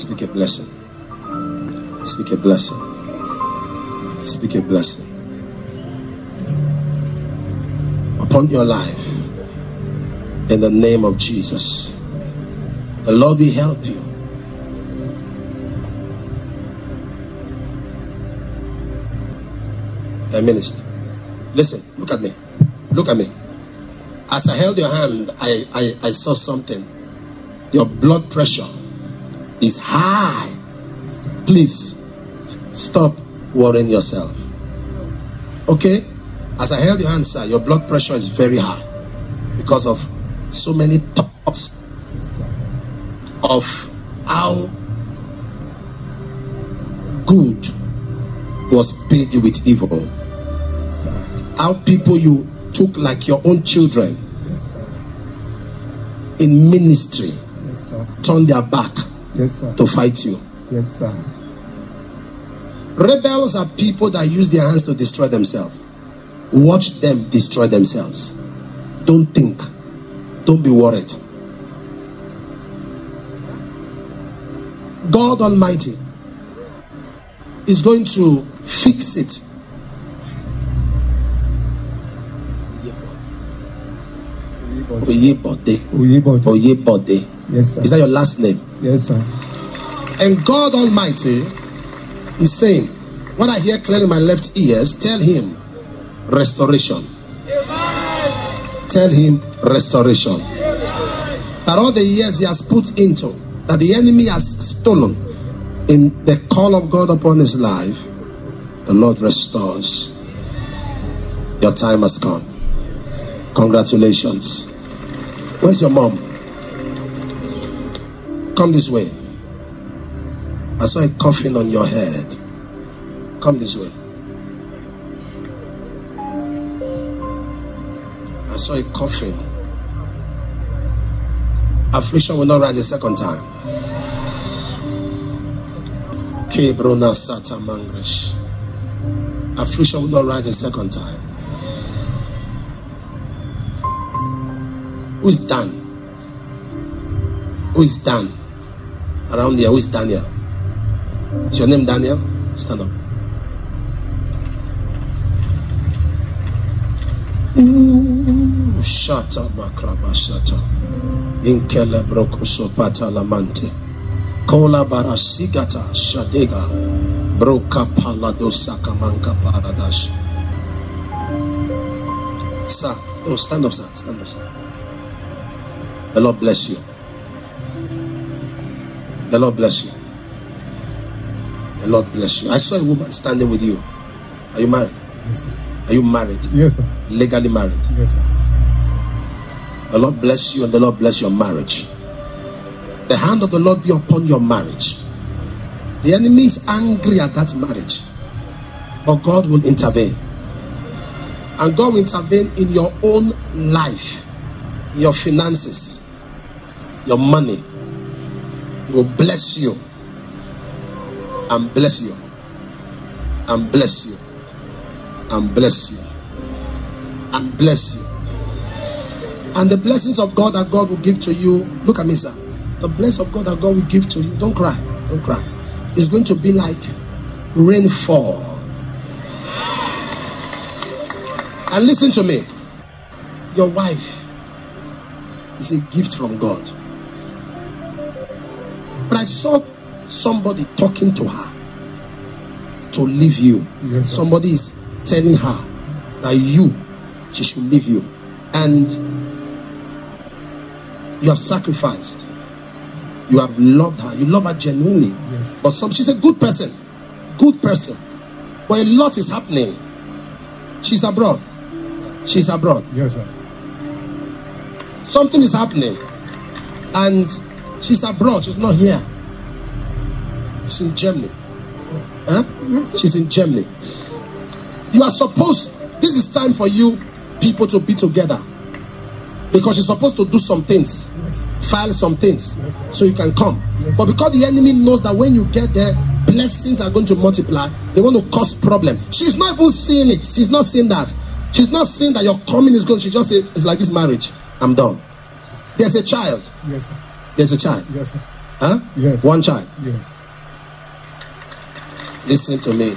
Speak a blessing. Speak a blessing. Speak a blessing. Upon your life. In the name of Jesus. The Lord will help you. A minister. Listen, look at me. Look at me. As I held your hand, I, I, I saw something. Your blood pressure is high. Please stop worrying yourself. Okay? As I held your hand, sir, your blood pressure is very high because of so many thoughts of how good was paid you with evil. How people you took like your own children in ministry turn their back to fight you. Yes, sir. Rebels are people that use their hands to destroy themselves. Watch them destroy themselves. Don't think. Don't be worried. God Almighty is going to fix it. Oyebode. Oyebode. Oyebode. Yes, sir. Is that your last name? Yes, sir. And God Almighty is saying, What I hear clearly in my left ears, tell him restoration. Tell him restoration. That all the years he has put into, that the enemy has stolen in the call of God upon his life, the Lord restores. Your time has come. Congratulations. Where's your mom? Come this way. I saw a coffin on your head. Come this way. I saw a coffin. Affliction will not rise a second time. Kebrona Sata Mangresh. Affliction will not rise a second time. Who is done? Who is Dan? Around here, who is Daniel? Is your name Daniel? Stand up. Shata makraba shata. Inkele brokoso pata lamante. Kola barasigata shadega. Broka palado sakamanka paradash. Sir, oh, stand up, sir. Stand up, sir. The Lord bless you. The Lord bless you. The Lord bless you. I saw a woman standing with you. Are you married? Yes, sir. Are you married? Yes, sir. Legally married? Yes, sir. The Lord bless you and the Lord bless your marriage. The hand of the Lord be upon your marriage. The enemy is angry at that marriage, but God will intervene. And God will intervene in your own life, your finances, your money. Will bless you and bless you and bless you and bless you and bless you. And the blessings of God that God will give to you, look at me, sir. The blessing of God that God will give to you, don't cry, don't cry. It's going to be like rainfall. And listen to me, your wife is a gift from God. But I saw somebody talking to her to leave you. Yes, somebody is telling her that you, she should leave you. And you have sacrificed. You have loved her. You love her genuinely. Yes. But some she's a good person. Good person. But a lot is happening. She's abroad. She's abroad. Yes, sir. Something is happening. And she's abroad. She's not here. She's in Germany. Huh? She's in Germany. You are supposed, this is time for you people to be together. Because you're supposed to do some things, Yes. file some things, Yes, so you can come. Yes, but because the enemy knows that when you get there, blessings are going to multiply, they want to cause problem. She's not even seeing it. She's not seeing that. She's not seeing that your coming is going. She just said, it's like this marriage. I'm done. There's a child. Yes, sir. There's a child. Yes, sir. Huh? Yes. One child. Yes. Listen to me.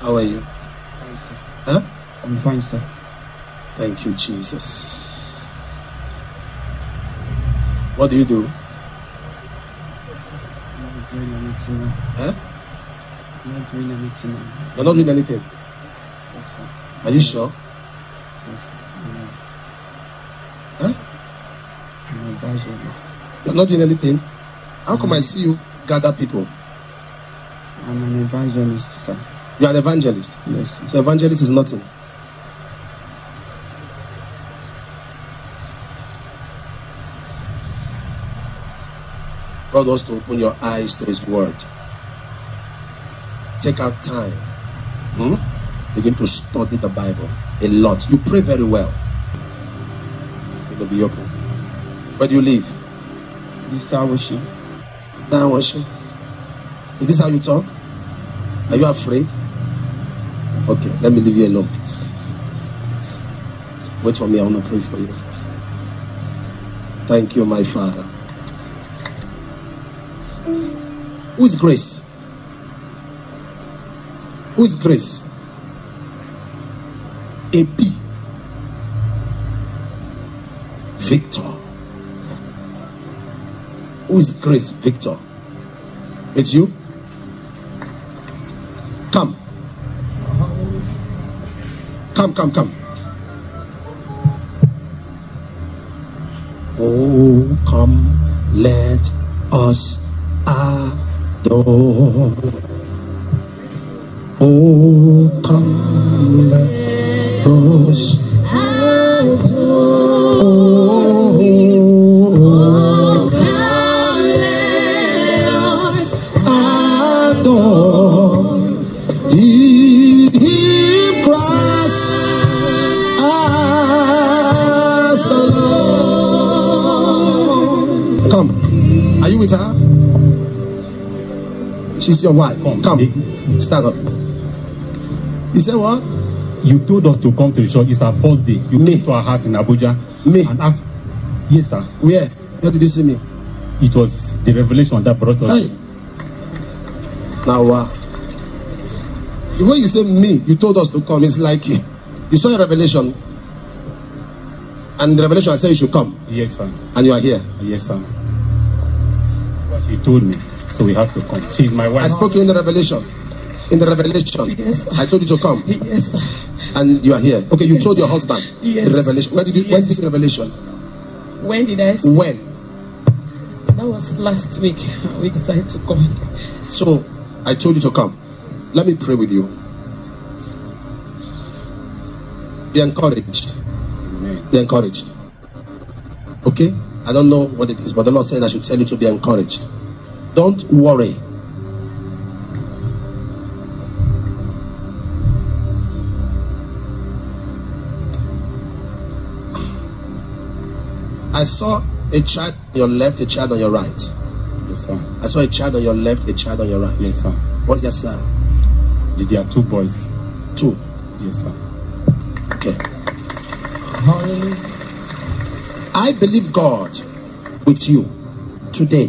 How are you? Fine, sir. Huh? I'm fine, sir. Thank you, Jesus. What do you do? I'm not doing anything now. Huh? I'm not doing anything now. You're not doing anything. Yes, sir. Are you sure? Yes, sir. I'm Huh? I'm an evangelist. You're not doing anything. How come I see you gather people? I'm an evangelist, sir. You are an evangelist. Yes. So evangelist is nothing. God wants to open your eyes to His Word. Take out time. Hmm? Begin to study the Bible a lot. You pray very well. It will be open. Where do you live? Now, worship. Is this how you talk? Are you afraid? Okay, let me leave you alone. Wait for me, I want to pray for you. Thank you, my Father. Who is Grace? Who is Grace? Victor. Who is Grace? Victor. It's you? Come. Come, come, come. Oh, come, let us adore. Oh, come, let us Come. Are you with her? She's your wife. Come. Come. Stand up. You say what? You told us to come to the church. It's our first day. You Me. came to our house in Abuja. Me. And asked. Yes, sir. Where? Where did you see me? It was the revelation that brought us. Hey. Now, uh, the way you say me, you told us to come, it's like you, you saw a revelation, and the revelation I said you should come, Yes, sir. and you are here. Yes, sir. What she told me. So we have to come. She's my wife. I spoke to you in the revelation. In the revelation, Yes, sir. I told you to come, Yes, sir. and you are here. Okay, you told your husband Yes. the revelation. When did you? When Yes. this revelation? When did I? See? When? That was last week. We decided to come. So I told you to come. Let me pray with you. Be encouraged. Be encouraged. Okay? I don't know what it is, but the Lord said I should tell you to be encouraged. Don't worry. I saw a child on your left, a child on your right. Yes, sir. I saw a child on your left, a child on your right. Yes, sir. What is your sir? Did there are two boys. Two. Yes, sir. Okay. Hallelujah. I believe God with you today.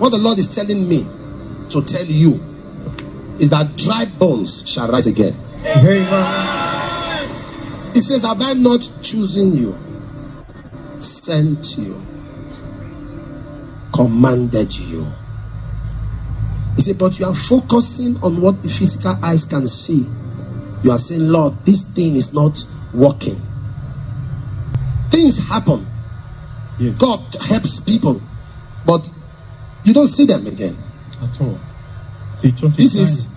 What the Lord is telling me to tell you is that dry bones shall rise again. Amen. He says, Have I not chosen you, sent you, commanded you? He said, But you are focusing on what the physical eyes can see. You are saying, Lord, this thing is not working. Things happen. Yes. God helps people, but you don't see them again. At all. The church This is. is.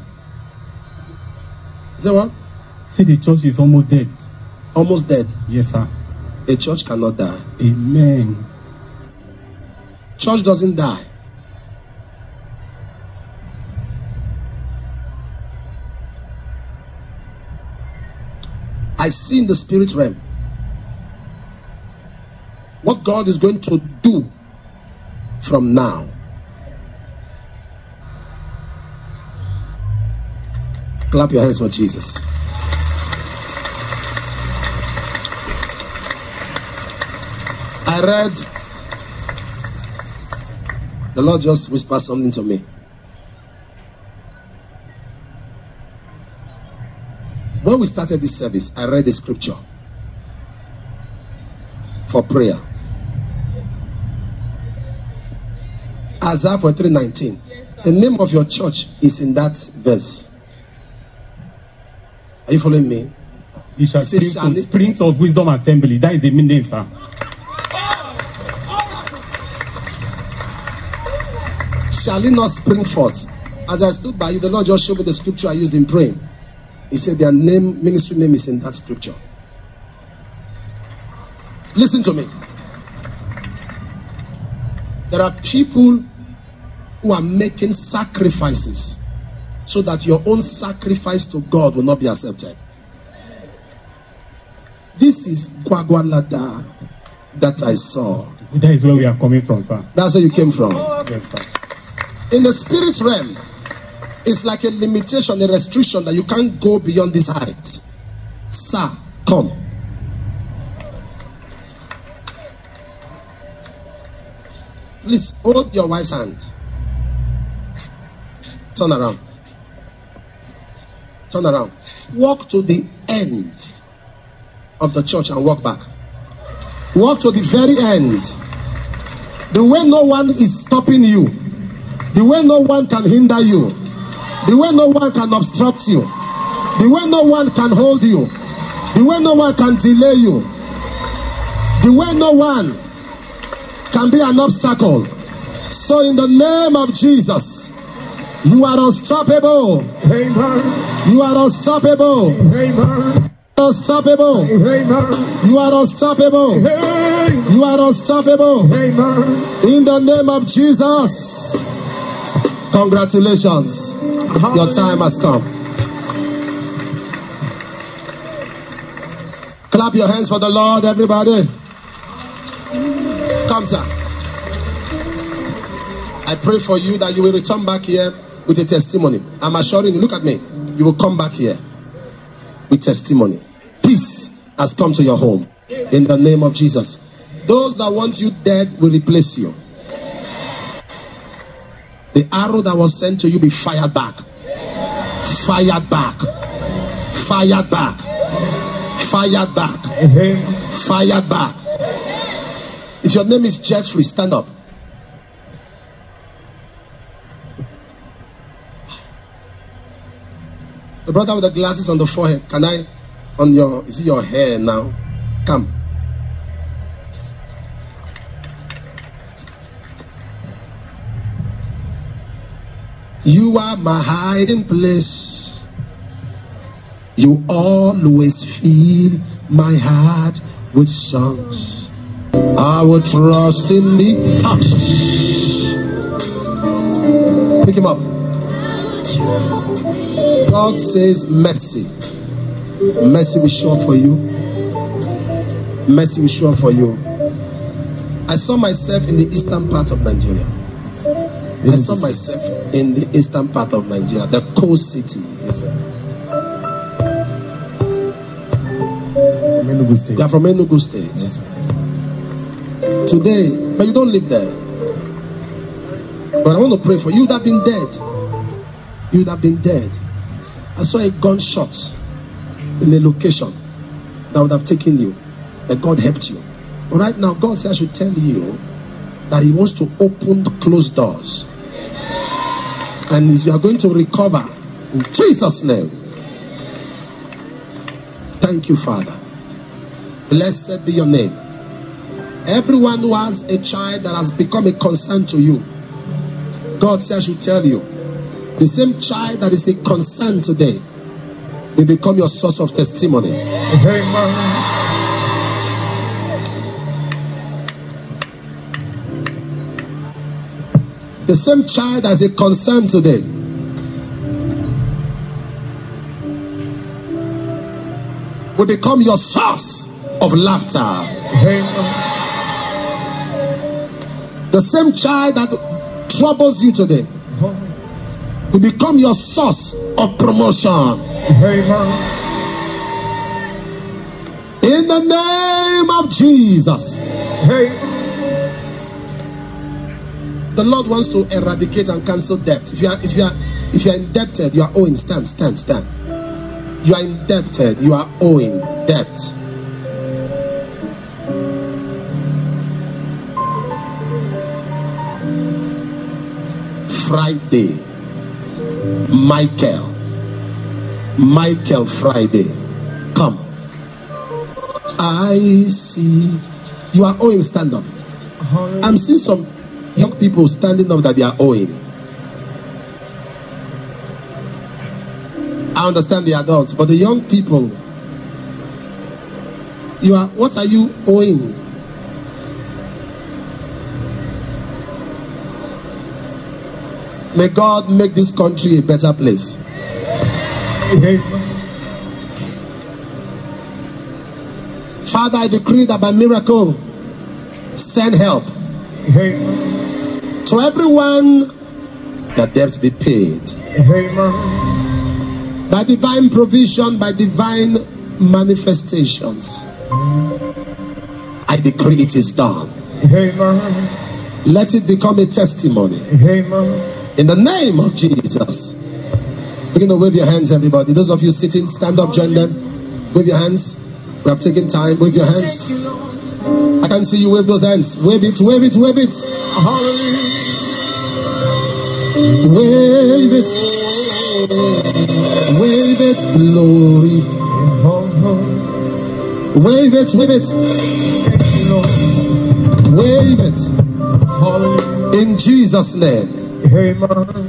Is that what? See, the church is almost dead. Almost dead. Yes, sir. A church cannot die. Amen. Church doesn't die. I see in the spirit realm what God is going to do from now. Clap your hands for Jesus. I read, the Lord just whispered something to me. When we started this service, I read the scripture for prayer. Isaiah 319. The name of your church is in that verse. Are you following me? You shall It says, speak shall to it- Springs of Wisdom Assembly. That is the name, sir. Shall it not spring forth? As I stood by you, the Lord just showed me the scripture I used in praying. He said their name, ministry name is in that scripture. Listen to me. There are people who are making sacrifices so that your own sacrifice to God will not be accepted. This is Gwagwalada that I saw. That is where we are coming from, sir. That's where you came from. Yes, sir. In the spirit realm it's like a limitation a restriction that you can't go beyond this height. Sir come. Please hold your wife's hand. Turn around. Turn around. Walk to the end of the church and walk back. Walk to the very end. The way no one is stopping you the way no one can hinder you, the way no one can obstruct you, the way no one can hold you, the way no one can delay you, the way no one can be an obstacle. So, in the name of Jesus, you are unstoppable. Amen. You are unstoppable. Amen. Unstoppable. Amen. You are unstoppable. Amen. You are unstoppable. Amen. In the name of Jesus. Congratulations. Your time has come. Clap your hands for the Lord, everybody. Come, sir. I pray for you that you will return back here with a testimony. I'm assuring you, look at me. You will come back here with testimony. Peace has come to your home in the name of Jesus. Those that want you dead will replace you. The arrow that was sent to you be fired back. Fired back. Fired back. Fired back. Fired back. If your name is Jeffrey, stand up. The brother with the glasses on the forehead, can I, on your, is it your hair now? Come. You are my hiding place. You always fill my heart with songs. I will trust in the touch. Pick him up. God says mercy. Mercy will show up for you. Mercy will show up for you. I saw myself in the eastern part of Nigeria. I saw myself in the eastern part of Nigeria, the Coal City. Yes, sir. From Enugu State. You are from Enugu State. Yes, sir. Today, but you don't live there. But I want to pray for you. You'd have been dead. You'd have been dead. I saw a gunshot in a location that would have taken you, but God helped you. But right now, God says I should tell you that He wants to open closed doors, and you are going to recover in Jesus' name. Thank you, Father. Blessed be your name. Everyone who has a child that has become a concern to you, God says I should tell you, the same child that is a concern today will become your source of testimony. Amen. The same child as a concern today will become your source of laughter. The same child that troubles you today will become your source of promotion. In the name of Jesus. The Lord wants to eradicate and cancel debt. If you are if you are if you are indebted, you are owing. Stand, stand, stand. You are indebted, you are owing debt. Friday, Michael, Michael Friday, come. I see you are owing. Stand up. Uh-huh. I'm seeing some people standing up that they are owing. I understand the adults, but the young people, you are. What are you owing? May God make this country a better place. Father, I decree that by miracle, send help. To everyone that debts be paid. Amen. by divine provision, by divine manifestations. I decree it is done. Amen. Let it become a testimony Amen. in the name of Jesus. Begin to wave your hands, everybody. Those of you sitting, stand up, join them. Wave your hands. We have taken time. Wave your hands. I can see you wave those hands. Wave it, wave it, wave it. Wave it. Wave it, glory. Wave it, wave it, wave it. Hallelujah. In Jesus' name. Amen.